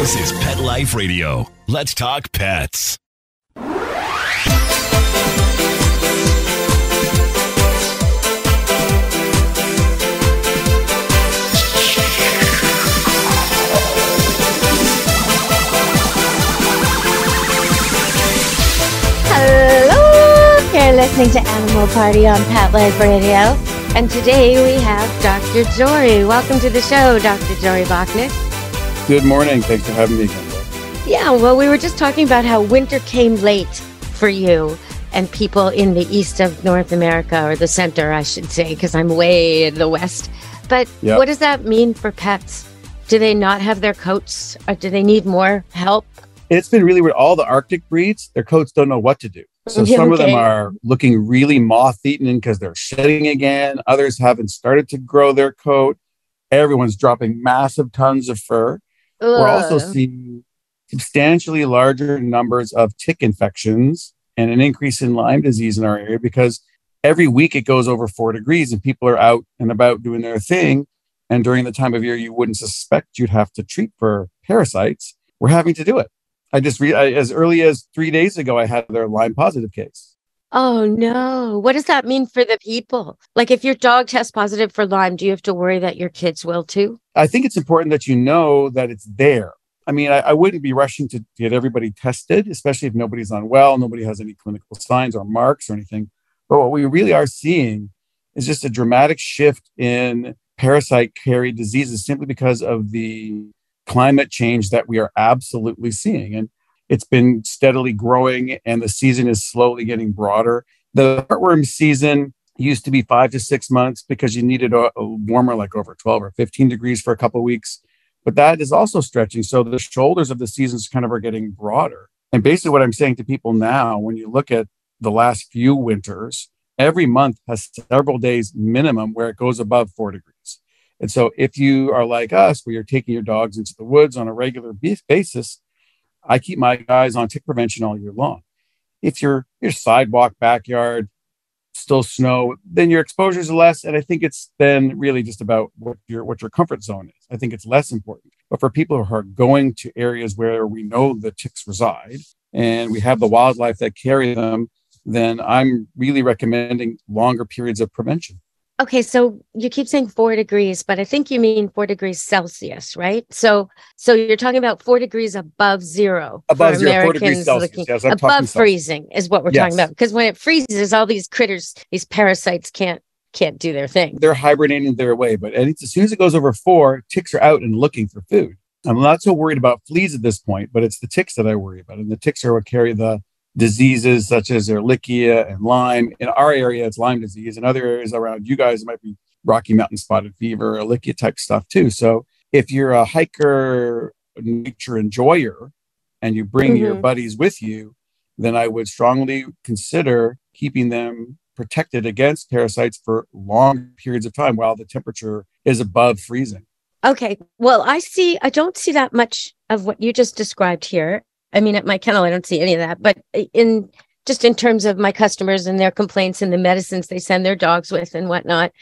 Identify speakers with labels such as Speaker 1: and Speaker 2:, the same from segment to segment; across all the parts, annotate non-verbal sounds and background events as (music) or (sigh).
Speaker 1: This is Pet Life Radio. Let's talk pets.
Speaker 2: Hello! You're listening to Animal Party on Pet Life Radio. And today we have Dr. Jory. Welcome to the show, Dr. Jory Bocknek.
Speaker 1: Good morning. Thanks for having me
Speaker 2: Yeah, well, we were just talking about how winter came late for you and people in the east of North America or the center, I should say, because I'm way in the west. But yep. what does that mean for pets? Do they not have their coats or do they need more help?
Speaker 1: It's been really weird. All the Arctic breeds, their coats don't know what to do. (laughs) So okay. some of them are looking really moth eaten because they're shedding again. Others haven't started to grow their coat. Everyone's dropping massive tons of fur. Ugh. We're also seeing substantially larger numbers of tick infections and an increase in Lyme disease in our area because every week it goes over four degrees and people are out and about doing their thing. And during the time of year you wouldn't suspect you'd have to treat for parasites, we're having to do it. I just read as early as three days ago, I had their Lyme positive case.
Speaker 2: Oh no. What does that mean for the people? Like if your dog tests positive for Lyme, do you have to worry that your kids will too?
Speaker 1: I think it's important that you know that it's there. I mean, I, I wouldn't be rushing to get everybody tested, especially if nobody's unwell, nobody has any clinical signs or marks or anything. But what we really are seeing is just a dramatic shift in parasite carried diseases simply because of the climate change that we are absolutely seeing. And it's been steadily growing and the season is slowly getting broader. The heartworm season used to be five to six months because you needed a, a warmer, like over 12 or 15 degrees for a couple weeks. But that is also stretching. So the shoulders of the seasons kind of are getting broader. And basically, what I'm saying to people now, when you look at the last few winters, every month has several days minimum where it goes above four degrees. And so, if you are like us, where you're taking your dogs into the woods on a regular basis, I keep my guys on tick prevention all year long. If your your sidewalk, backyard, still snow, then your exposures are less. And I think it's then really just about what your what your comfort zone is. I think it's less important. But for people who are going to areas where we know the ticks reside and we have the wildlife that carry them, then I'm really recommending longer periods of prevention.
Speaker 2: Okay, so you keep saying 4 degrees, but I think you mean 4 degrees Celsius, right? So so you're talking about 4 degrees above 0 above zero, Americans 4 degrees Celsius. above freezing Celsius. is what we're yes. talking about because when it freezes all these critters, these parasites can't can't do their thing. They're hibernating
Speaker 1: their way, but as soon as it goes over 4, ticks are out and looking for food. I'm not so worried about fleas at this point, but it's the ticks that I worry about. And the ticks are what carry the diseases such as Ehrlichia and Lyme. In our area, it's Lyme disease. In other areas around you guys, it might be Rocky Mountain spotted fever, Ehrlichia type stuff too. So if you're a hiker, nature enjoyer, and you bring mm-hmm. your buddies with you, then I would strongly consider keeping them protected against parasites for long periods of time while the temperature is above freezing.
Speaker 2: Okay. Well, I see, I don't see that much of what you just described here. I mean, at my kennel, I don't see any of that. But in just in terms of my customers and their complaints and the medicines they send their dogs with and whatnot,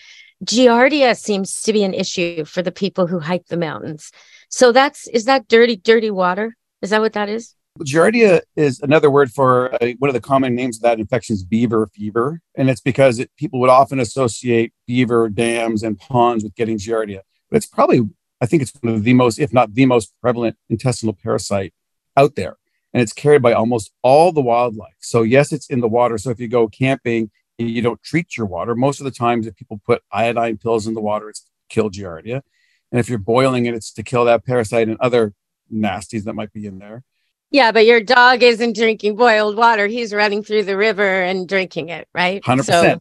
Speaker 2: Giardia seems to be an issue for the people who hike the mountains. So that's is that dirty, dirty water? Is that what that is?
Speaker 1: Giardia is another word for uh, one of the common names of that infection is beaver fever, and it's because it, people would often associate beaver dams and ponds with getting Giardia. But it's probably, I think, it's one of the most, if not the most prevalent intestinal parasite out there and it's carried by almost all the wildlife. So, yes, it's in the water. So, if you go camping, you don't treat your water. Most of the times, if people put iodine pills in the water, it's to kill Giardia. And if you're boiling it, it's to kill that parasite and other nasties that might be in there.
Speaker 2: Yeah, but your dog isn't drinking boiled water. He's running through the river and drinking it, right? 100%. So,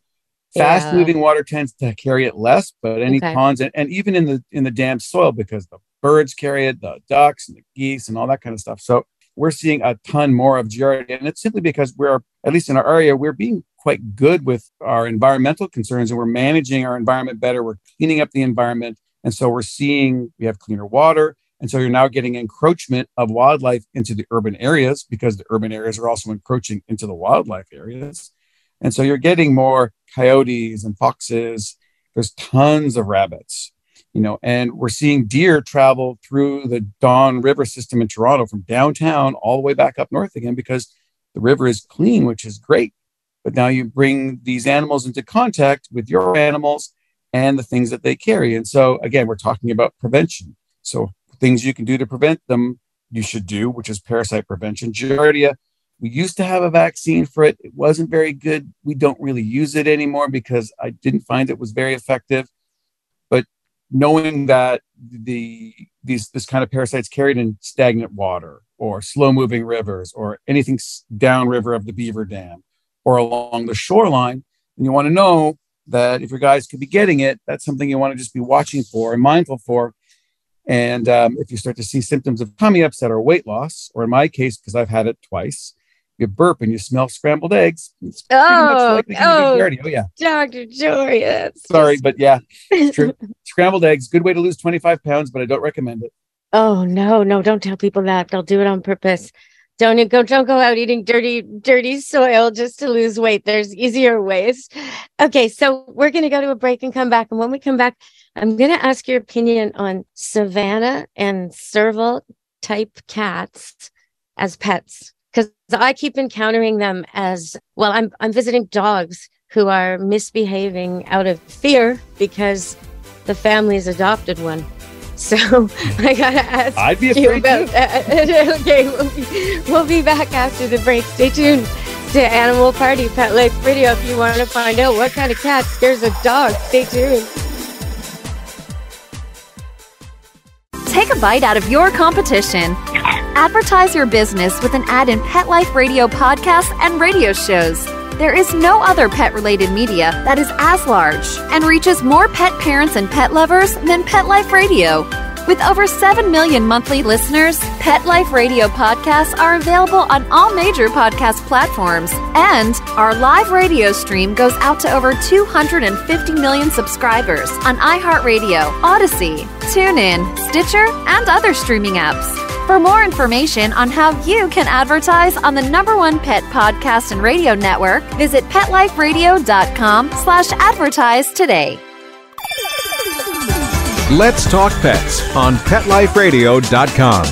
Speaker 2: Fast moving
Speaker 1: yeah. water tends to carry it less, but any okay. ponds and, and even in the in the damp soil because the birds carry it, the ducks and the geese and all that kind of stuff. So we're seeing a ton more of Giardia. And it's simply because we're, at least in our area, we're being quite good with our environmental concerns and we're managing our environment better. We're cleaning up the environment. And so we're seeing we have cleaner water. And so you're now getting encroachment of wildlife into the urban areas because the urban areas are also encroaching into the wildlife areas. And so you're getting more coyotes and foxes. There's tons of rabbits you know, and we're seeing deer travel through the Don River system in Toronto from downtown all the way back up north again because the river is clean, which is great. But now you bring these animals into contact with your animals and the things that they carry. And so, again, we're talking about prevention. So, things you can do to prevent them, you should do, which is parasite prevention. Giardia, we used to have a vaccine for it. It wasn't very good. We don't really use it anymore because I didn't find it was very effective knowing that the these this kind of parasites carried in stagnant water or slow moving rivers or anything downriver of the beaver dam or along the shoreline and you want to know that if your guys could be getting it that's something you want to just be watching for and mindful for and um, if you start to see symptoms of tummy upset or weight loss or in my case because i've had it twice you burp and you smell scrambled eggs. It's
Speaker 2: oh, oh, oh, yeah. Dr. Jory. Sorry, just... but yeah, (laughs)
Speaker 1: scrambled eggs, good way to lose 25 pounds, but I don't recommend it.
Speaker 2: Oh, no, no, don't tell people that. They'll do it on purpose. Don't go, don't go out eating dirty, dirty soil just to lose weight. There's easier ways. Okay, so we're going to go to a break and come back. And when we come back, I'm going to ask your opinion on savannah and serval type cats as pets because I keep encountering them as well. I'm, I'm visiting dogs who are misbehaving out of fear because the family's adopted one. So (laughs) I gotta ask. I'd be afraid about too. that. (laughs) okay, we'll be, we'll be back after the break. Stay tuned to Animal Party Pet Life Radio if you want to find out what kind of cat scares a dog. Stay tuned.
Speaker 1: Take a bite out of your competition. Advertise your business with an ad in Pet Life Radio podcasts and radio shows. There is no other pet related media that is as large and reaches more pet parents and pet lovers than Pet Life Radio. With over 7 million monthly listeners, Pet Life Radio podcasts are available on all major podcast platforms. And our live radio stream goes out to over 250 million subscribers on iHeartRadio, Odyssey, TuneIn, Stitcher, and other streaming apps. For more information on how you can advertise on the number one pet podcast and radio network, visit PetLifeRadio.com slash
Speaker 2: advertise today.
Speaker 1: Let's Talk Pets on PetLifeRadio.com.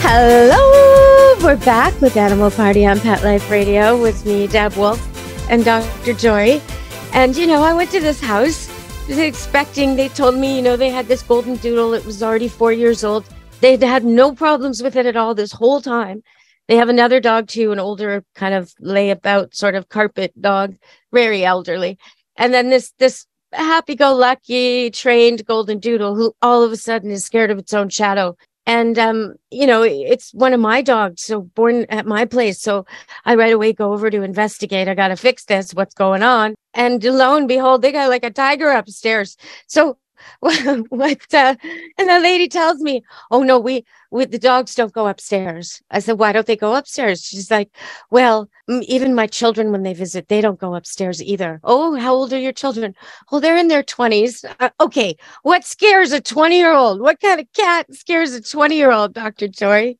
Speaker 2: Hello! We're back with Animal Party on Pet Life Radio with me, Deb Wolf and Dr. Jory. And, you know, I went to this house expecting, they told me, you know, they had this golden doodle. It was already four years old. They'd had no problems with it at all this whole time. They have another dog too, an older kind of layabout sort of carpet dog, very elderly. And then this, this happy go lucky trained golden doodle who all of a sudden is scared of its own shadow and um, you know it's one of my dogs so born at my place so i right away go over to investigate i gotta fix this what's going on and lo and behold they got like a tiger upstairs so (laughs) what uh, and the lady tells me oh no we with the dogs don't go upstairs i said why don't they go upstairs she's like well even my children when they visit they don't go upstairs either oh how old are your children oh they're in their 20s uh, okay what scares a 20 year old what kind of cat scares a 20 year old dr jory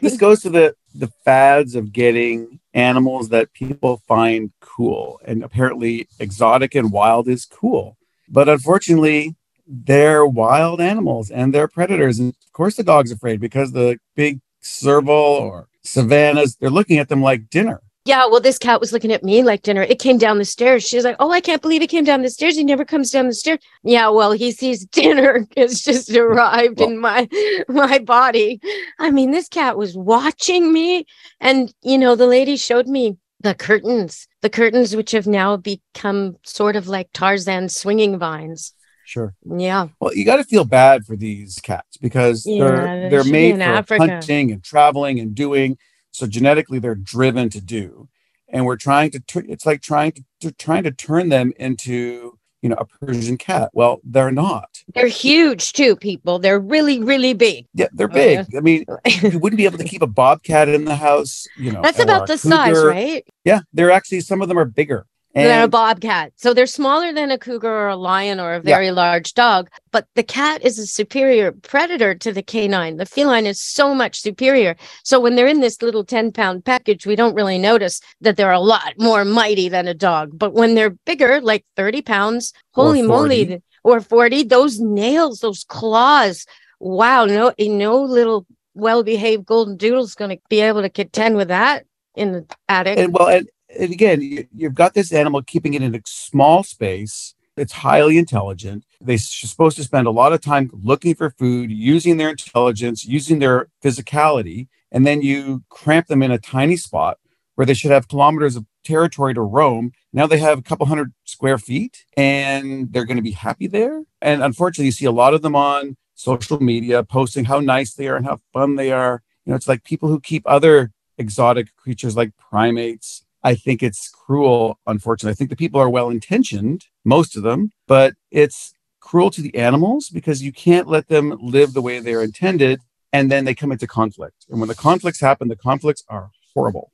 Speaker 1: this goes to the the fads of getting animals that people find cool and apparently exotic and wild is cool but unfortunately, they're wild animals and they're predators. And of course, the dog's afraid because the big serval or savannahs, they're looking at them like dinner.
Speaker 2: Yeah, well, this cat was looking at me like dinner. It came down the stairs. She was like, Oh, I can't believe it came down the stairs. He never comes down the stairs. Yeah, well, he sees (laughs) dinner has just arrived well, in my my body. I mean, this cat was watching me. And you know, the lady showed me the curtains, the curtains which have now become sort of like Tarzan swinging vines. Sure. Yeah. Well,
Speaker 1: you got to feel bad for these cats because yeah, they're they're made for Africa. hunting and traveling and doing. So genetically, they're driven to do, and we're trying to. it's like trying to, to trying to turn them into you know, a Persian cat. Well, they're not.
Speaker 2: They're huge too, people. They're really, really big. Yeah, they're big. I
Speaker 1: mean, you wouldn't be able to (laughs) keep a bobcat in the house. You know, that's about the cougar. size, right? Yeah, they're actually some of them are bigger. And than a
Speaker 2: bobcat. So they're smaller than a cougar or a lion or a very yeah. large dog, but the cat is a superior predator to the canine. The feline is so much superior. So when they're in this little 10 pound package, we don't really notice that they're a lot more mighty than a dog. But when they're bigger, like 30 pounds, holy moly, or 40, those nails, those claws, wow, no, no little well behaved golden doodle's going to be able to contend with that in the attic. And well, and,
Speaker 1: and again, you've got this animal keeping it in a small space. It's highly intelligent. They're supposed to spend a lot of time looking for food, using their intelligence, using their physicality, and then you cramp them in a tiny spot where they should have kilometers of territory to roam. Now they have a couple hundred square feet and they're going to be happy there. And unfortunately, you see a lot of them on social media posting how nice they are and how fun they are. You know, it's like people who keep other exotic creatures like primates I think it's cruel, unfortunately. I think the people are well intentioned, most of them, but it's cruel to the animals because you can't let them live the way they're intended. And then they come into conflict. And when the conflicts happen, the conflicts are horrible.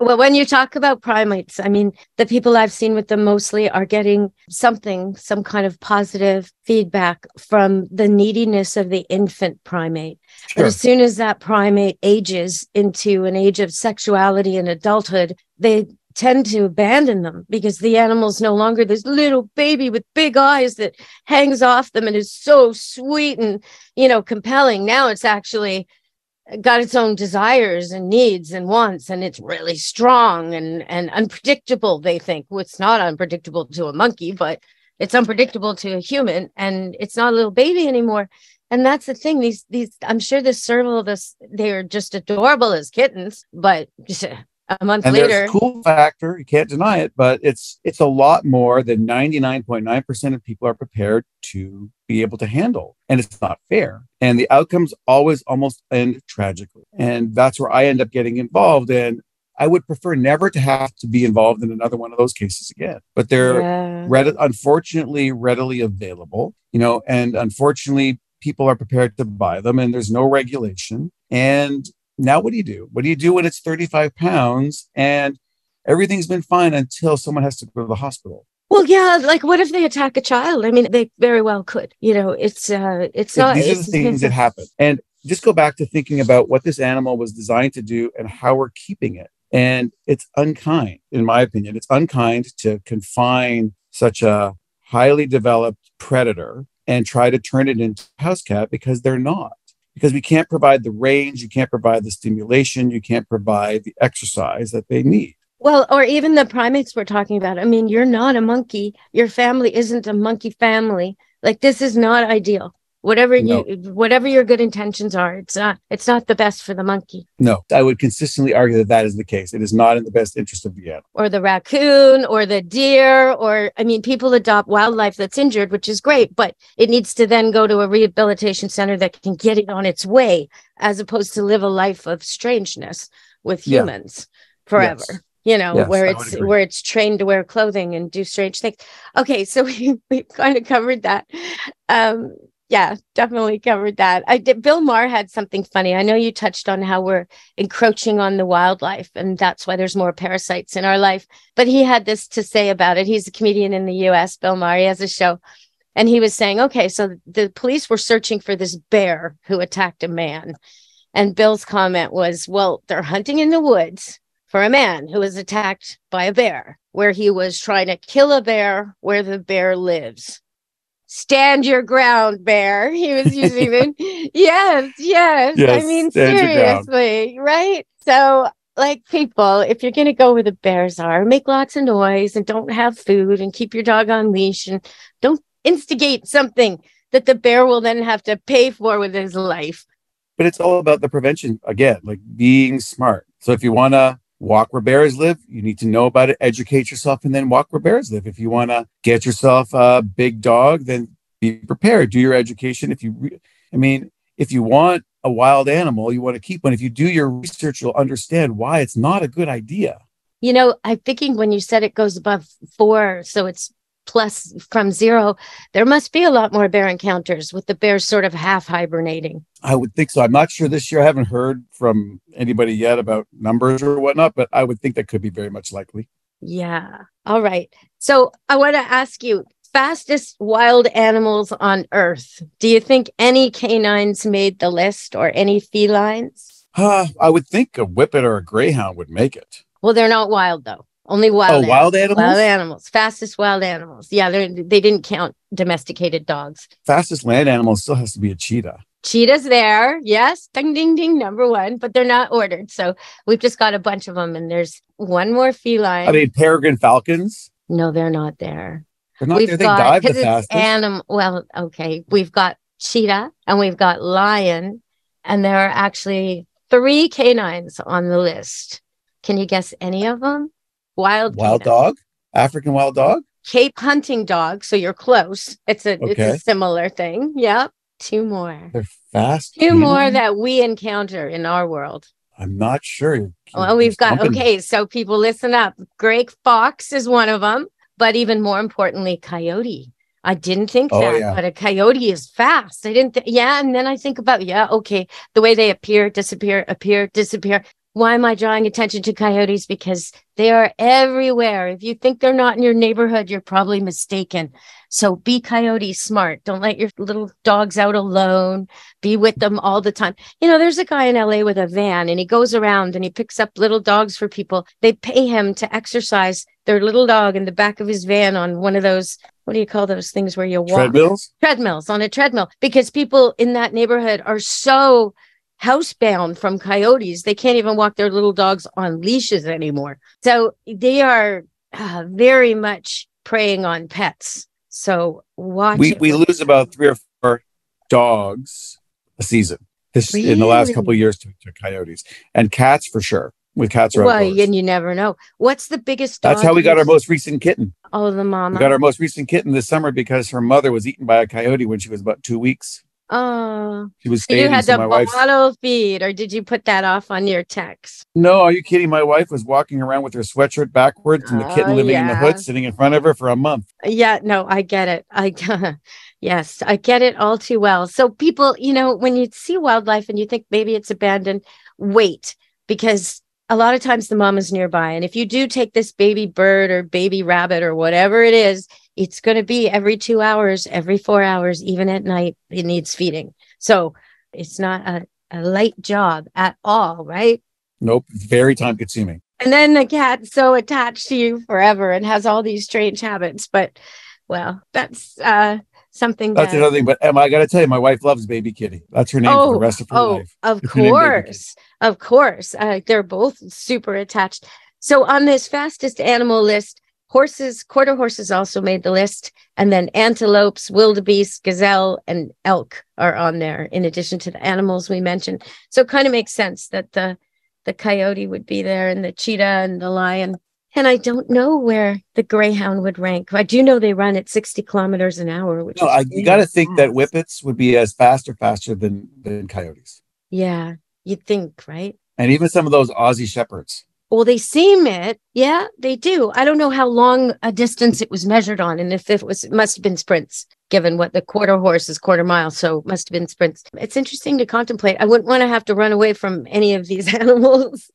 Speaker 2: Well, when you talk about primates, I mean, the people I've seen with them mostly are getting something, some kind of positive feedback from the neediness of the infant primate. Sure. But as soon as that primate ages into an age of sexuality and adulthood, they tend to abandon them because the animal's no longer this little baby with big eyes that hangs off them and is so sweet and you know compelling now it's actually got its own desires and needs and wants and it's really strong and and unpredictable they think well, it's not unpredictable to a monkey but it's unpredictable to a human and it's not a little baby anymore and that's the thing these these i'm sure this serval this they are just adorable as kittens but (laughs) a month and later there's
Speaker 1: cool factor you can't deny it but it's it's a lot more than 99.9% of people are prepared to be able to handle and it's not fair and the outcomes always almost end tragically and that's where i end up getting involved and I would prefer never to have to be involved in another one of those cases again. But they're
Speaker 2: yeah. read-
Speaker 1: unfortunately readily available, you know, and unfortunately people are prepared to buy them and there's no regulation. And now what do you do? What do you do when it's 35 pounds and everything's been fine until someone has to go to the hospital?
Speaker 2: Well, yeah, like what if they attack a child? I mean, they very well could. You know, it's uh it's not these it's, are the things that happen.
Speaker 1: And just go back to thinking about what this animal was designed to do and how we're keeping it. And it's unkind, in my opinion, it's unkind to confine such a highly developed predator and try to turn it into house cat because they're not because we can't provide the range, you can't provide the stimulation, you can't provide the exercise that they need.
Speaker 2: Well, or even the primates we're talking about. I mean, you're not a monkey. Your family isn't a monkey family. Like, this is not ideal whatever you no. whatever your good intentions are it's not it's not the best for the monkey
Speaker 1: no i would consistently argue that that is the case it is not in the best interest of the animal or
Speaker 2: the raccoon or the deer or i mean people adopt wildlife that's injured which is great but it needs to then go to a rehabilitation center that can get it on its way as opposed to live a life of strangeness with humans yeah.
Speaker 1: forever yes you know yes, where it's where
Speaker 2: it's trained to wear clothing and do strange things okay so (laughs) we, we kind of covered that um yeah, definitely covered that. I did. Bill Maher had something funny. I know you touched on how we're encroaching on the wildlife, and that's why there's more parasites in our life. But he had this to say about it. He's a comedian in the U.S. Bill Maher. He has a show, and he was saying, okay, so the police were searching for this bear who attacked a man, and Bill's comment was, well, they're hunting in the woods for a man who was attacked by a bear, where he was trying to kill a bear where the bear lives stand your ground bear (laughs) he was using it. yes, (laughs) yes yes i mean seriously right so like people if you're going to go where the bears are make lots of noise and don't have food and keep your dog on leash and don't instigate something that the bear will then have to pay for with his life
Speaker 1: but it's all about the prevention again like being smart so if you want to walk where bears live. You need to know about it, educate yourself, and then walk where bears live. If you want to get yourself a big dog, then be prepared. Do your education. If you, re- I mean, if you want a wild animal, you want to keep one. If you do your research, you'll understand why it's not a good idea.
Speaker 2: You know, I'm thinking when you said it goes above four, so it's plus from zero, there must be a lot more bear encounters with the bears sort of half hibernating.
Speaker 1: I would think so. I'm not sure this year. I haven't heard from anybody yet about numbers or whatnot, but I would think that could be very much likely.
Speaker 2: Yeah. All right. So I want to ask you fastest wild animals on earth. Do you think any canines made the list or any felines?
Speaker 1: Uh, (sighs) I would think a whippet or a greyhound would make it.
Speaker 2: Well, they're not wild though. Only wild. Oh, animals. wild animals. Wild animals. Fastest wild animals. Yeah, they they didn't count domesticated dogs.
Speaker 1: Fastest land animal still has to be a cheetah.
Speaker 2: Cheetahs there, yes, ding ding ding, number one, but they're not ordered. So we've just got a bunch of them, and there's one more feline. I mean, peregrine falcons. No, they're not there. They're not we've there. They dive the fastest. Anim- well, okay, we've got cheetah and we've got lion, and there are actually three canines on the list. Can you guess any of them? Wild wild
Speaker 1: canine. dog, African wild dog,
Speaker 2: Cape hunting dog. So you're close. It's a okay. it's a similar thing. Yep. Two more.
Speaker 1: They're fast. Two more that
Speaker 2: we encounter in our world.
Speaker 1: I'm not sure.
Speaker 2: Well, we've got okay. So people, listen up. Grey fox is one of them, but even more importantly, coyote. I didn't think oh, that, yeah. but a coyote is fast. I didn't. Th- yeah, and then I think about yeah, okay, the way they appear, disappear, appear, disappear why am I drawing attention to coyotes? Because they are everywhere. If you think they're not in your neighborhood, you're probably mistaken. So be coyote smart. Don't let your little dogs out alone. Be with them all the time. You know, there's a guy in LA with a van and he goes around and he picks up little dogs for people. They pay him to exercise their little dog in the back of his van on one of those what do you call those things where you walk treadmills treadmills on a treadmill because people in that neighborhood are so housebound from coyotes. They can't even walk their little dogs on leashes anymore. So they are uh, very much preying on pets. So watch. We, we
Speaker 1: lose about three or four dogs a season this, really? in the last couple years to, to, coyotes and cats for sure. With cats, well,
Speaker 2: outdoors. and you never know. What's the biggest? That's how we got our
Speaker 1: most recent kitten.
Speaker 2: Oh, the mama. We got our
Speaker 1: most recent kitten this summer because her mother was eaten by a coyote when she was about two weeks.
Speaker 2: Oh, she was. you had the bottle feed, or did you put that off on your text?
Speaker 1: No, are you kidding? My wife was walking around with her sweatshirt backwards, and the kitten oh, living yeah. in the hood, sitting in front of her for a month.
Speaker 2: Yeah, no, I get it. I (laughs) yes, I get it all too well. So people, you know, when you see wildlife and you think maybe it's abandoned, wait because a lot of times the mom is nearby, and if you do take this baby bird or baby rabbit or whatever it is it's going to be every two hours, every four hours, even at night, it needs feeding. So it's not a, a light job at all, right?
Speaker 1: Nope, very time consuming.
Speaker 2: And then the cat's so attached to you forever and has all these strange habits. But well, that's uh, something that's that... another
Speaker 1: thing. But Emma, I got to tell you, my wife loves Baby Kitty. That's her name oh, for the oh, rest of her oh, life.
Speaker 2: Of course, of course, uh, they're both super attached. So on this fastest animal list, Horses, quarter horses also made the list. And then antelopes, wildebeest, gazelle, and elk are on there, in addition to the animals we mentioned. So it kind of makes sense that the the coyote would be there and the cheetah and the lion. And I don't know where the greyhound would rank. I do know they run at 60 kilometers an hour, which no, I, you got to think
Speaker 1: that whippets would be as fast or faster than than coyotes.
Speaker 2: Yeah, you'd think, right?
Speaker 1: And even some of those Aussie shepherds.
Speaker 2: Well, they seem it. Yeah, they do. I don't know how long a distance it was measured on and if it was, it must have been sprints, given what the quarter horse is quarter mile. So must have been sprints. It's interesting to contemplate. I wouldn't want to have to run away from any of these (laughs) animals.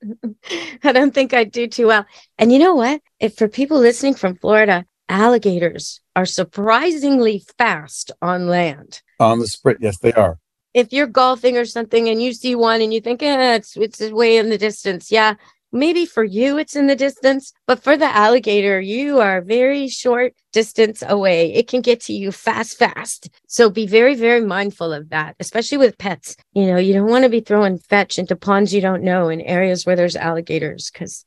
Speaker 2: I don't think I'd do too well. And you know what? If for people listening from Florida, alligators are surprisingly fast on land.
Speaker 1: On the sprint. Yes, they are
Speaker 2: if you're golfing or something and you see one and you think eh, it's it's way in the distance, yeah, maybe for you it's in the distance, but for the alligator, you are very short distance away. It can get to you fast, fast. So be very, very mindful of that, especially with pets. You know, you don't want to be throwing fetch into ponds you don't know in areas where there's alligators because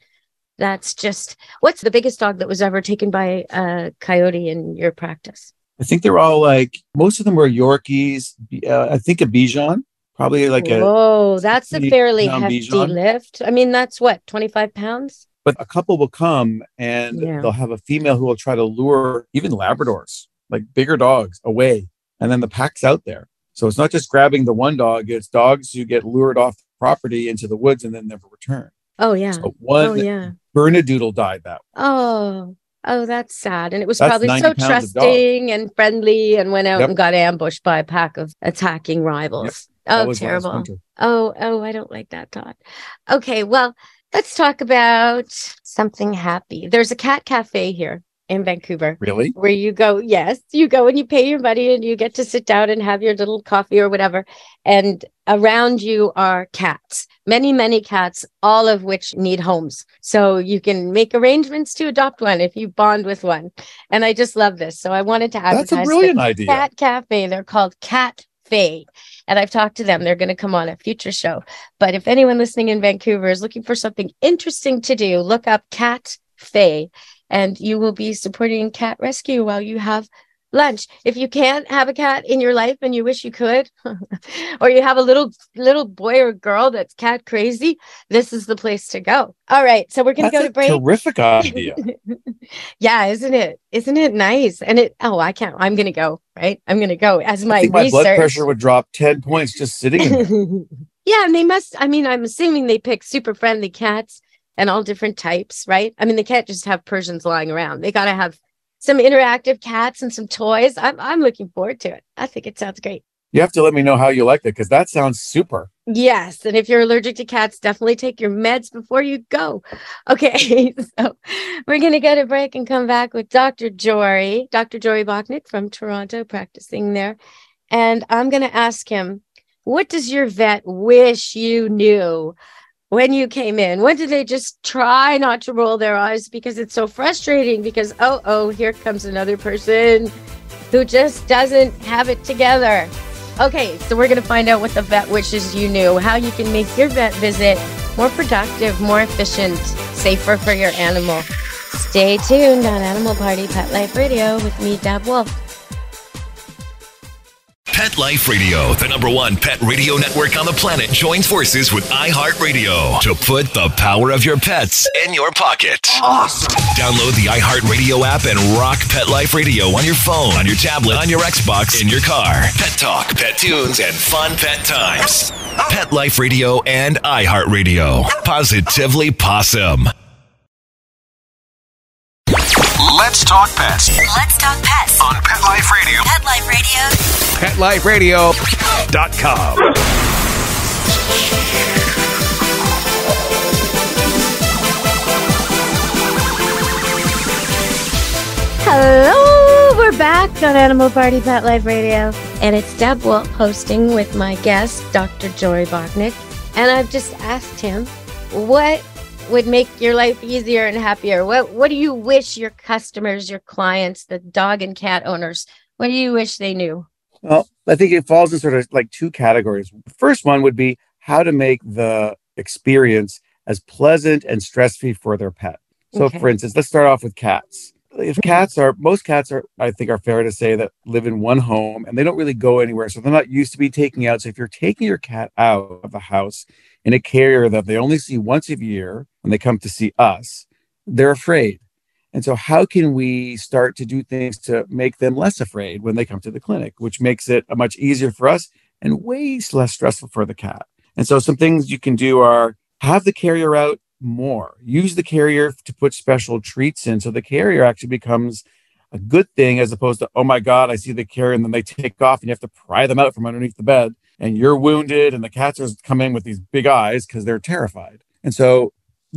Speaker 2: that's just what's the biggest dog that was ever taken by a coyote in your practice?
Speaker 1: I think they're all like most of them were Yorkies. Uh, I think a Bichon probably like a
Speaker 2: oh that's a fairly hefty lift i mean that's what 25 pounds
Speaker 1: but a couple will come and yeah. they'll have a female who will try to lure even labradors like bigger dogs away and then the pack's out there so it's not just grabbing the one dog it's dogs who get lured off the property into the woods and then never return
Speaker 2: oh yeah so one oh yeah
Speaker 1: bernedoodle died that way.
Speaker 2: oh Oh, that's sad. And it was that's probably so trusting and friendly and went out yep. and got ambushed by a pack of attacking rivals. Yep. Oh, terrible. Oh, oh, I don't like that thought. Okay, well, let's talk about something happy. There's a cat cafe here in Vancouver. Really? Where you go, yes, you go and you pay your money and you get to sit down and have your little coffee or whatever. And around you are cats, many, many cats, all of which need homes. So you can make arrangements to adopt one if you bond with one. And I just love this. So I wanted to advertise. That's a brilliant idea. Cat Cafe. They're called Cat Faye, And I've talked to them. They're going to come on a future show. But if anyone listening in Vancouver is looking for something interesting to do, look up Cat Faye and you will be supporting cat rescue while you have lunch if you can't have a cat in your life and you wish you could (laughs) or you have a little little boy or girl that's cat crazy this is the place to go all right so we're gonna that's go to break terrific idea (laughs) yeah isn't it isn't it nice and it oh i can't i'm gonna go right i'm gonna go as my, my blood pressure
Speaker 1: would drop 10 points just sitting
Speaker 2: (laughs) yeah and they must i mean i'm assuming they pick super friendly cats and all different types, right? I mean, they can't just have Persians lying around. They got to have some interactive cats and some toys. I'm I'm looking forward to it. I think it sounds great.
Speaker 1: You have to let me know how you like it because that sounds super.
Speaker 2: Yes. And if you're allergic to cats, definitely take your meds before you go. Okay. (laughs) So we're going to get a break and come back with Dr. Jory, Dr. Jory Bocknek from Toronto, practicing there. And I'm going to ask him, what does your vet wish you knew when you came in? When did they just try not to roll their eyes because it's so frustrating? Because, oh, oh, here comes another person who just doesn't have it together. Okay, so we're going to find out what the vet wishes you knew, how you can make your vet visit more productive, more efficient, safer for your animal. Stay tuned on Animal Party Pet Life Radio with me, Deb Wolf.
Speaker 1: Pet Life Radio, the number one pet radio network on the planet, joins forces with iHeartRadio to put the power of your pets in your pocket. Awesome. Download the iHeartRadio app and rock Pet Life Radio on your phone, on your tablet, on your Xbox, in your car. Pet talk, pet tunes, and fun pet times. Pet Life Radio and iHeartRadio. Positively Possum. Let's Talk Pets. Let's Talk Pets. On Pet Life Radio. Pet Life Radio. PetLifeRadio.com.
Speaker 2: Hello, we're back on Animal Party Pet Life Radio. And it's Deb Walt hosting with my guest, Dr. Jory Bocknek. And I've just asked him what would make your life easier and happier? What What do you wish your customers, your clients, the dog and cat owners, what do you wish they knew?
Speaker 1: Well, I think it falls in sort of like two categories. First one would be how to make the experience as pleasant and stress free for their pet. So, okay. for instance, let's start off with cats if cats are most cats are i think are fair to say that live in one home and they don't really go anywhere so they're not used to be taking out so if you're taking your cat out of the house in a carrier that they only see once a year when they come to see us they're afraid and so how can we start to do things to make them less afraid when they come to the clinic which makes it much easier for us and way less stressful for the cat and so some things you can do are have the carrier out more. Use the carrier to put special treats in. So the carrier actually becomes a good thing as opposed to, oh my God, I see the carrier. And then they take off and you have to pry them out from underneath the bed. And you're wounded. And the cats are coming with these big eyes because they're terrified. And so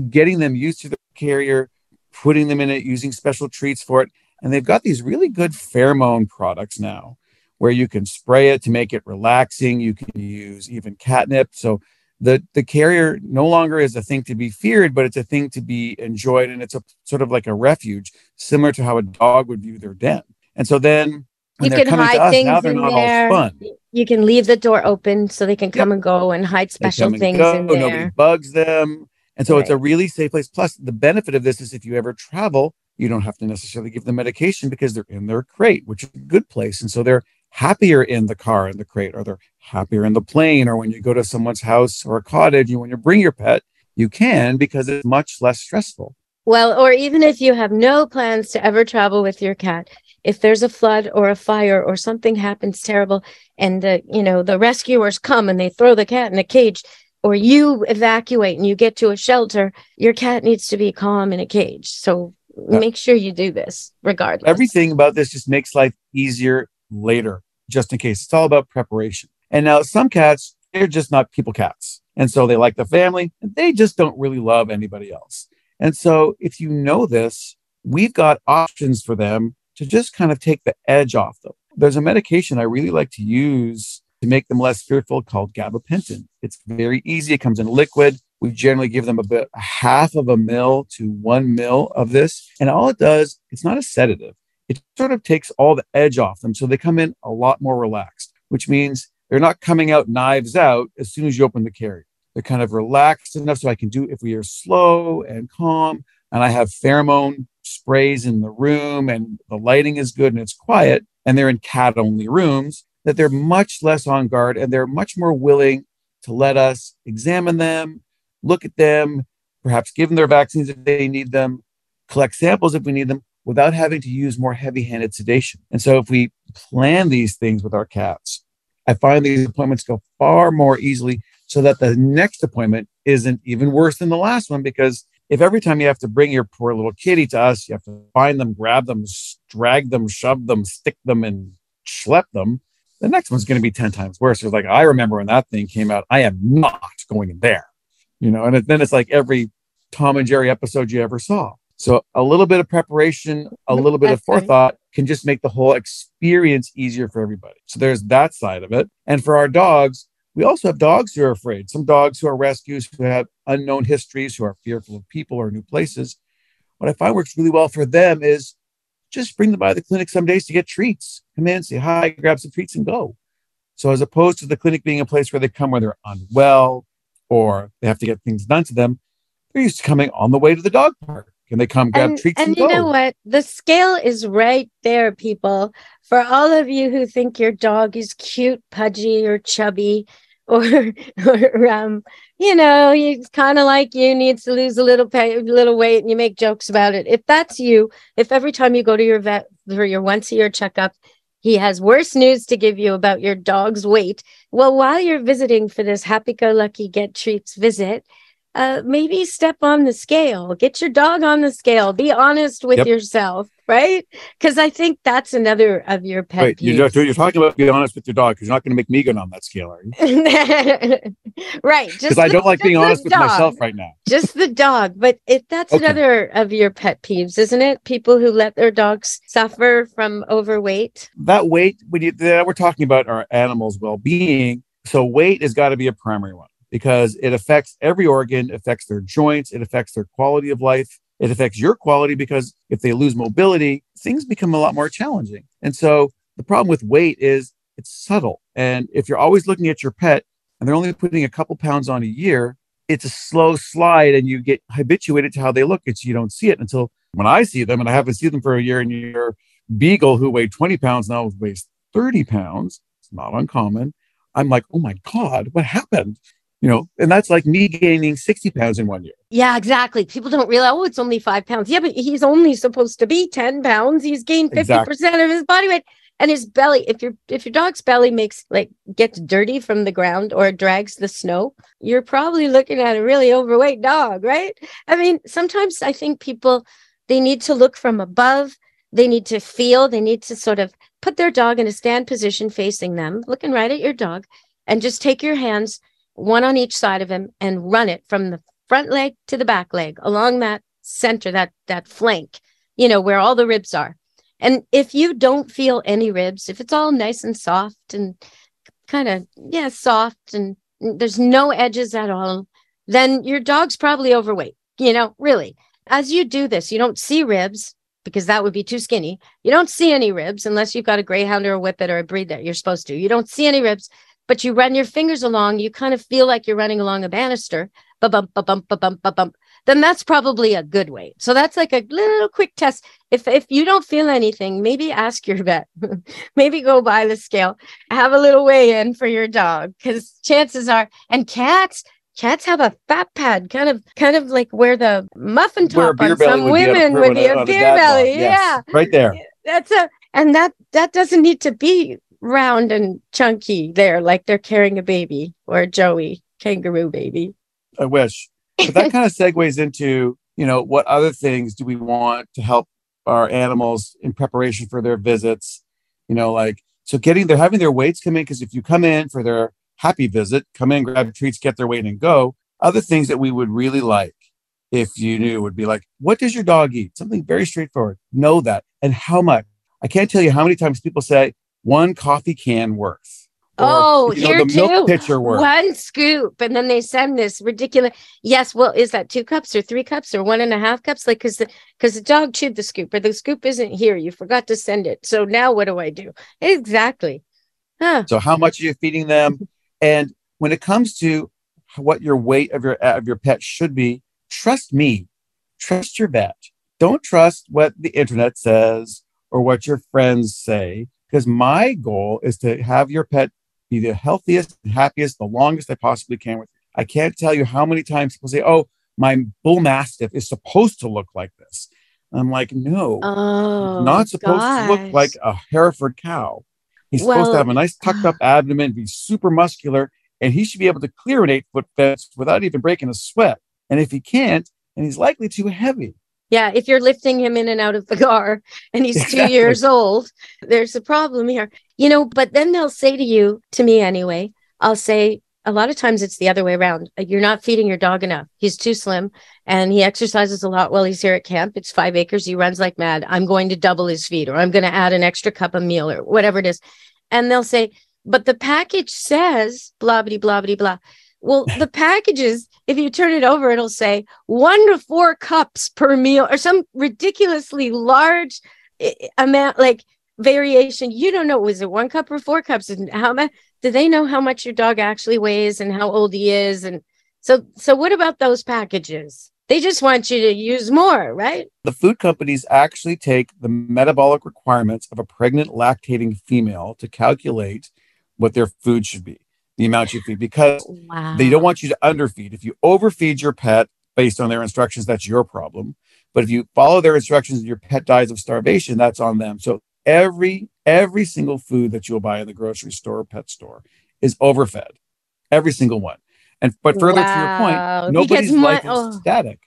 Speaker 1: getting them used to the carrier, putting them in it, using special treats for it. And they've got these really good pheromone products now where you can spray it to make it relaxing. You can use even catnip. So the the carrier no longer is a thing to be feared but it's a thing to be enjoyed and it's a sort of like a refuge similar to how a dog would view their den and so then when you they're things to us, now they're not there. all fun.
Speaker 2: You can leave the door open so they can come yep. and go and hide special things go, in there. Nobody
Speaker 1: bugs them. And so right. it's a really safe place. Plus, the benefit of this is if you ever travel, you don't have to necessarily give them medication because they're in their crate, which is a good place. And so they're happier in the car in the crate, or they're happier in the plane or when you go to someone's house or a cottage you when you bring your pet you can because it's much less stressful
Speaker 2: well or even if you have no plans to ever travel with your cat if there's a flood or a fire or something happens terrible and the you know the rescuers come and they throw the cat in a cage or you evacuate and you get to a shelter your cat needs to be calm in a cage so make sure you do this
Speaker 1: regardless everything about this just makes life easier later just in case it's all about preparation and now some cats, they're just not people cats. And so they like the family and they just don't really love anybody else. And so if you know this, we've got options for them to just kind of take the edge off them. There's a medication I really like to use to make them less fearful called gabapentin. It's very easy. It comes in liquid. We generally give them about half of a mill to one mill of this. And all it does, it's not a sedative. It sort of takes all the edge off them. So they come in a lot more relaxed, which means they're not coming out knives out as soon as you open the carry. They're kind of relaxed enough so I can do if we are slow and calm and I have pheromone sprays in the room and the lighting is good and it's quiet and they're in cat only rooms that they're much less on guard and they're much more willing to let us examine them, look at them, perhaps give them their vaccines if they need them, collect samples if we need them without having to use more heavy handed sedation. And so if we plan these things with our cats, I find these appointments go far more easily so that the next appointment isn't even worse than the last one. Because if every time you have to bring your poor little kitty to us, you have to find them, grab them, drag them, shove them, stick them, and schlep them, the next one's going to be 10 times worse. It's like, I remember when that thing came out, I am not going in there, you know, and then it's like every Tom and Jerry episode you ever saw. So a little bit of preparation, a little bit of forethought can just make the whole experience easier for everybody. So there's that side of it. And for our dogs, we also have dogs who are afraid. Some dogs who are rescues who have unknown histories, who are fearful of people or new places. What I find works really well for them is just bring them by the clinic some days to get treats. Come in, say hi, grab some treats, and go. So as opposed to the clinic being a place where they come where they're unwell or they have to get things done to them, they're used to coming on the way to the dog park can they come grab and, treats? And, and you go? know
Speaker 2: what? The scale is right there, people. For all of you who think your dog is cute, pudgy, or chubby, (laughs) or, or um, you know, he's kind of like you needs to lose a little pay, little weight, and you make jokes about it. If that's you, if every time you go to your vet for your once a year checkup, he has worse news to give you about your dog's weight. Well, while you're visiting for this happy go lucky get treats visit, uh, maybe step on the scale, get your dog on the scale, be honest with yep. yourself, right? Because I think that's another of your pet right. You're,
Speaker 1: you're, talking about be honest with your dog because you're not going to make me go on that scale, are
Speaker 2: you? (laughs) right. Because I don't like being honest dog. with myself right now. just the dog. But it, that's okay. another of your pet peeves, isn't it? People who let their dogs suffer from overweight.
Speaker 1: That weight, when you, that we're talking about our animals' well being. So weight has got to be a primary one because it affects every organ, affects their joints, it affects their quality of life. It affects your quality because if they lose mobility, things become a lot more challenging. And so the problem with weight is it's subtle. And if you're always looking at your pet and they're only putting a couple pounds on a year, it's a slow slide and you get habituated to how they look. It's you don't see it until when I see them and I haven't seen them for a year and your beagle who weighed 20 pounds now weighs 30 pounds. It's not uncommon. I'm like, oh my God, what happened? you know, and that's like me gaining 60 pounds in one year.
Speaker 2: Yeah, exactly. People don't realize, oh, it's only five pounds. Yeah, but he's only supposed to be 10 pounds. He's gained 50% exactly. of his body weight. And his belly, if your if your dog's belly makes like gets dirty from the ground or drags the snow, you're probably looking at a really overweight dog, right? I mean, sometimes I think people they need to look from above, they need to feel, they need to sort of put their dog in a stand position facing them, looking right at your dog, and just take your hands one on each side of him, and run it from the front leg to the back leg along that center, that that flank, you know, where all the ribs are. And if you don't feel any ribs, if it's all nice and soft and kind of yeah, soft and there's no edges at all, then your dog's probably overweight, you know, really. As you do this, you don't see ribs because that would be too skinny. You don't see any ribs unless you've got a greyhound or a whippet or a breed that you're supposed to. You don't see any ribs but you run your fingers along, you kind of feel like you're running along a banister, ba bump, ba bump, ba bump, ba bump, then that's probably a good weight. So that's like a little quick test. If if you don't feel anything, maybe ask your vet. (laughs) maybe go buy the scale. Have a little weigh in for your dog because chances are, and cats, cats have a fat pad, kind of, kind of like where the muffin top on some women would be a beer belly. Yes, yeah, right there. That's a and that that doesn't need to be round and chunky there, like they're carrying a baby or a Joey kangaroo baby. I
Speaker 1: wish. But that (laughs) kind of segues into, you know, what other things do we want to help our animals in preparation for their visits? You know, like, so getting, they're having their weights come in because if you come in for their happy visit, come in, grab treats, get their weight and go. Other things that we would really like if you knew would be like, what does your dog eat? Something very straightforward. Know that. And how much? I can't tell you how many times people say, one coffee can
Speaker 2: worth. Or, oh, you know, here too. pitcher worth. One scoop, and then they send this ridiculous. Yes, well, is that two cups or three cups or one and a half cups? Like, because the because the dog chewed the scoop, or the scoop isn't here. You forgot to send it. So now what do I do? Exactly.
Speaker 1: Huh. So how much are you feeding them? (laughs) and when it comes to what your weight of your uh, of your pet should be, trust me, trust your vet. Don't trust what the internet says or what your friends say because my goal is to have your pet be the healthiest, happiest, the longest I possibly can with. You. I can't tell you how many times people say, "Oh, my bull mastiff is supposed to look like this." I'm like, no,
Speaker 2: oh, not supposed gosh. to look
Speaker 1: like a Hereford cow. He's well, supposed to have a nice tucked up (sighs) abdomen, be super muscular, and he should be able to clear an eight foot fence without even breaking a sweat. And if he can't, and he's likely too heavy,
Speaker 2: yeah, if you're lifting him in and out of the car and he's two years old, there's a problem here. You know, but then they'll say to you, to me anyway, I'll say, a lot of times it's the other way around. You're not feeding your dog enough. He's too slim and he exercises a lot while he's here at camp. It's five acres. He runs like mad. I'm going to double his feed or I'm going to add an extra cup of meal or whatever it is. And they'll say, but the package says blah, blah, blah, blah, blah. Well, the packages, if you turn it over, it'll say one to four cups per meal or some ridiculously large eh, eh, amount, like variation. You don't know, was it one cup or four cups? And how much do they know how much your dog actually weighs and how old he is? And so, so what about those packages? They just want you to use more, right?
Speaker 1: The food companies actually take the metabolic requirements of a pregnant lactating female to calculate what their food should be the amount you feed because wow. they don't want you to underfeed. If you overfeed your pet based on their instructions, that's your problem. But if you follow their instructions and your pet dies of starvation, that's on them. So every every single food that you'll buy in the grocery store or pet store is overfed. Every single one. And but further wow. to your point, nobody's my, life oh. is static.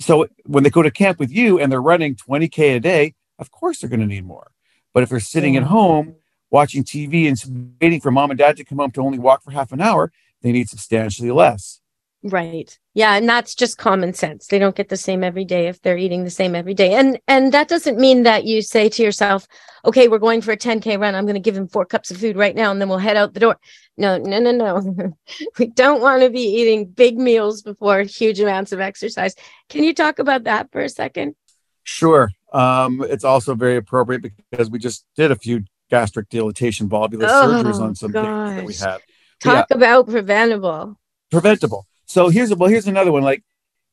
Speaker 1: So when they go to camp with you and they're running 20k a day, of course they're going to need more. But if they're sitting yeah. at home watching TV and waiting for mom and dad to come home to only walk for half an hour, they need substantially less.
Speaker 2: Right. Yeah, and that's just common sense. They don't get the same every day if they're eating the same every day. And and that doesn't mean that you say to yourself, "Okay, we're going for a 10k run. I'm going to give him 4 cups of food right now and then we'll head out the door." No, no, no, no. (laughs) we don't want to be eating big meals before huge amounts of exercise. Can you talk about that for a second?
Speaker 1: Sure. Um, it's also very appropriate because we just did a few gastric dilatation, volvulus oh, surgeries on some gosh. that we have.
Speaker 2: Talk yeah. about preventable.
Speaker 1: Preventable. So here's a, well, here's another one. Like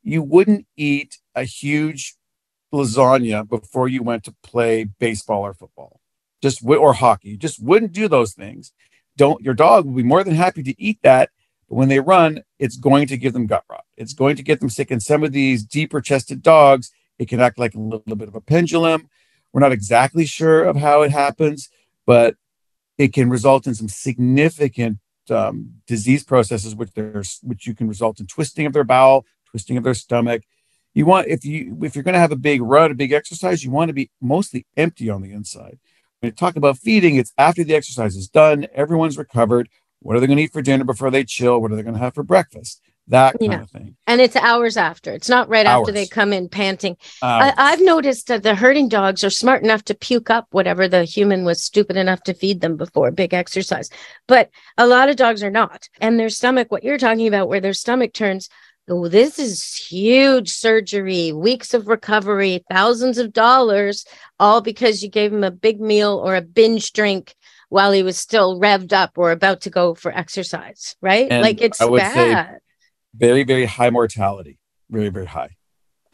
Speaker 1: you wouldn't eat a huge lasagna before you went to play baseball or football, just or hockey. You just wouldn't do those things. Don't your dog will be more than happy to eat that, but when they run, it's going to give them gut rot. It's going to get them sick. And some of these deeper chested dogs, it can act like a little bit of a pendulum. We're not exactly sure of how it happens, but it can result in some significant um, disease processes, which there's which you can result in twisting of their bowel, twisting of their stomach. You want if you if you're going to have a big run, a big exercise, you want to be mostly empty on the inside. When you talk about feeding, it's after the exercise is done, everyone's recovered. What are they going to eat for dinner before they chill? What are they going to have for breakfast? that kind yeah. of
Speaker 2: thing. And it's hours after. It's not right hours. after they come in panting. I, have noticed that the herding dogs are smart enough to puke up whatever the human was stupid enough to feed them before big exercise. But a lot of dogs are not. And their stomach, what you're talking about, where their stomach turns, oh, this is huge surgery, weeks of recovery, thousands of dollars, all because you gave him a big meal or a binge drink while he was still revved up or about to go for exercise, right? And like it's I would bad. say
Speaker 1: very very high mortality very very high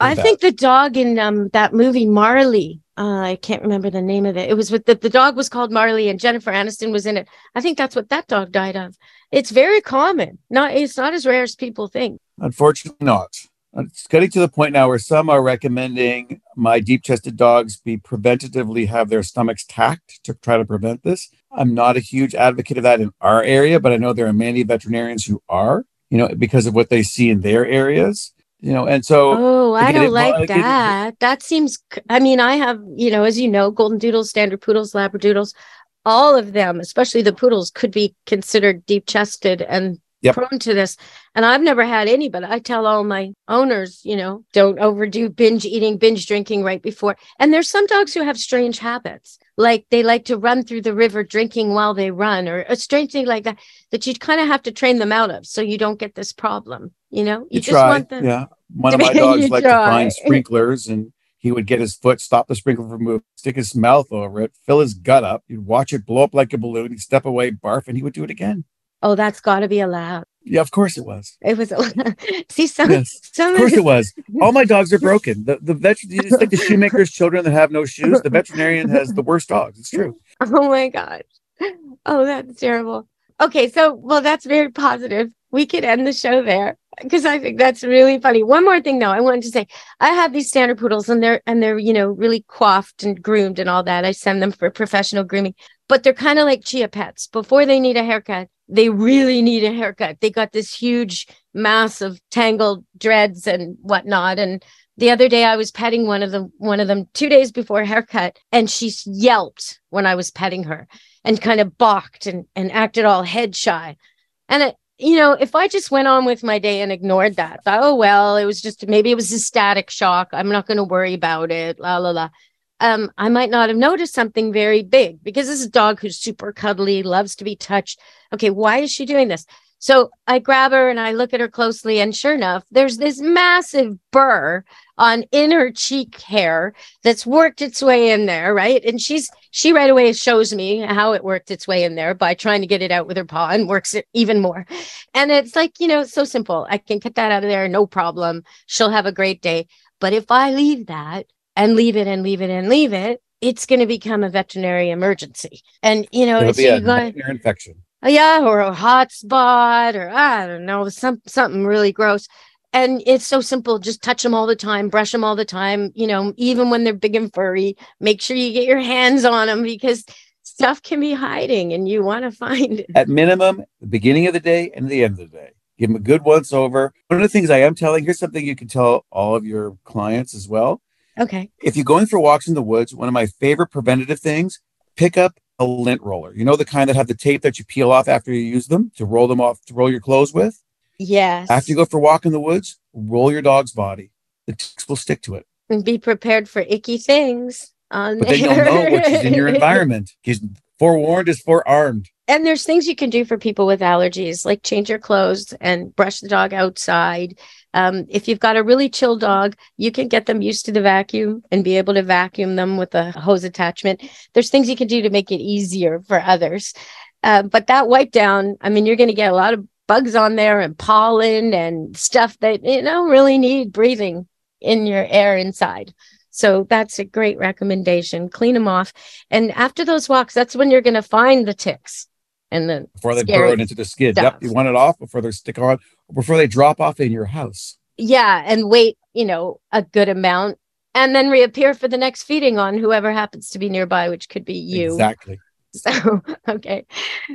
Speaker 2: i think the dog in um, that movie marley uh, i can't remember the name of it it was with the, the dog was called marley and jennifer aniston was in it i think that's what that dog died of it's very common not it's not as rare as people think
Speaker 1: unfortunately not it's getting to the point now where some are recommending my deep chested dogs be preventatively have their stomachs tacked to try to prevent this. I'm not a huge advocate of that in our area, but I know there are many veterinarians who are you know, because of what they see in their areas. You know, and so oh, I don't it, like it, that.
Speaker 2: It, that seems. I mean, I have you know, as you know, golden doodles, standard poodles, labradoodles, all of them, especially the poodles, could be considered deep chested, and yep. prone to this. And I've never had any, but I tell all my owners, you know, don't overdo binge eating, binge drinking right before. And there's some dogs who have strange habits, like they like to run through the river drinking while they run, or a strange thing like that, that you would kind of have to train them out of so you don't get this problem. You know, you, you just try. want them. Yeah. One of my (laughs) dogs like to find
Speaker 1: sprinklers and he would get his foot, stop the sprinkler from moving, stick his mouth over it, fill his gut up. You'd watch it blow up like a balloon. He'd step away, barf, and he would do it again
Speaker 2: oh, that's got to be allowed.
Speaker 1: Yeah, of course it was.
Speaker 2: It was. (laughs) See, some, yes, some of course it
Speaker 1: was. All my dogs are broken. The the vet, just like the shoemaker's (laughs) children that have no shoes. The veterinarian has the worst dogs. It's true.
Speaker 2: Oh my gosh. Oh, that's terrible. Okay, so well, that's very positive. We could end the show there because I think that's really funny. One more thing though, I wanted to say I have these standard poodles and they're and they're you know really coiffed and groomed and all that. I send them for professional grooming, but they're kind of like chia pets. Before they need a haircut, they really need a haircut. They got this huge mass of tangled dreads and whatnot. And the other day I was petting one of them, one of them two days before haircut, and she yelped when I was petting her and kind of balked and, and acted all head shy. And it, you know, if I just went on with my day and ignored that, thought, oh well, it was just maybe it was a static shock. I'm not going to worry about it. La la la um, I might not have noticed something very big because this is a dog who's super cuddly, loves to be touched. Okay, why is she doing this? So I grab her and I look at her closely, and sure enough, there's this massive burr on inner cheek hair that's worked its way in there, right? And she's she right away shows me how it worked its way in there by trying to get it out with her paw and works it even more. And it's like, you know, so simple. I can get that out of there, no problem. She'll have a great day. But if I leave that, and leave it and leave it and leave it, it's going to become a veterinary emergency. And you know, it going to a an infection. Oh, yeah, or a hot spot, or I don't know, some something really gross. And it's so simple. Just touch them all the time, brush them all the time. You know, even when they're big and furry, make sure you get your hands on them because stuff can be hiding, and you want to find it.
Speaker 1: At minimum, the beginning of the day and the end of the day give them a good once over. One of the things I am telling, here's something you can tell all of your clients as well. Okay. If you're going for walks in the woods, one of my favorite preventative things, pick up a lint roller. You know the kind that have the tape that you peel off after you use them to roll them off to roll your clothes with? Yes. After you go for a walk in the woods, roll your dog's body. The ticks will stick to it.
Speaker 2: And be prepared for icky things on but there. But not know which is in your (laughs) environment.
Speaker 1: He's forewarned is forearmed.
Speaker 2: And there's things you can do for people with allergies, like change your clothes and brush the dog outside, um, if you've got a really chill dog, you can get them used to the vacuum and be able to vacuum them with a hose attachment. There's things you can do to make it easier for others. Uh, but that wipe down, I mean, you're going to get a lot of bugs on there and pollen and stuff that you know really need breathing in your air inside. So that's a great recommendation. Clean them off, and after those walks, that's when you're going to find the ticks and the before they burrow into the
Speaker 1: skid. Stuff. Yep, you want it off before they stick on, before they drop off in your house.
Speaker 2: Yeah, and wait, you know, a good amount and then reappear for the next feeding on whoever happens to be nearby, which could be you. Exactly. So, (laughs) okay.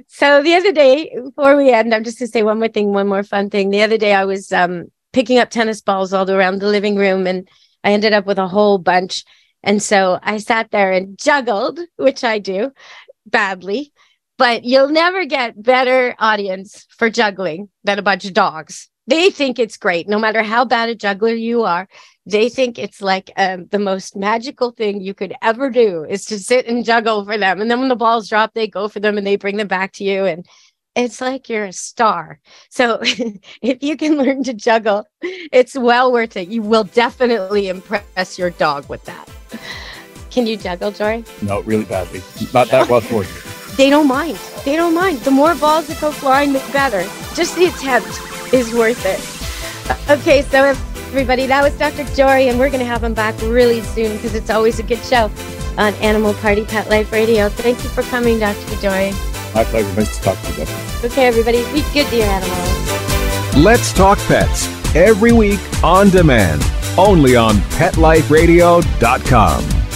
Speaker 2: So the other day, before we end, I'm just going to say one more thing, one more fun thing. The other day, I was um, picking up tennis balls all around the living room and I ended up with a whole bunch. And so I sat there and juggled, which I do badly but you'll never get better audience for juggling than a bunch of dogs. They think it's great, no matter how bad a juggler you are. They think it's like um, the most magical thing you could ever do is to sit and juggle for them. And then when the balls drop, they go for them and they bring them back to you. And it's like you're a star. So (laughs) if you can learn to juggle, it's well worth it. You will definitely impress your dog with that. Can you juggle, Jory?
Speaker 1: No, really badly. Not that well for you
Speaker 2: they don't mind. They don't mind. The more balls that go flying, the better. Just the attempt is worth it. Okay, so everybody, that was Dr. Jory, and we're going to have him back really soon because it's always a good show on Animal Party Pet Life Radio. Thank you for coming, Dr. Jory.
Speaker 1: My pleasure. Nice to talk to you, Guys.
Speaker 2: Okay, everybody, be good to your animals.
Speaker 1: Let's talk pets every week on demand, only on PetLifeRadio.com.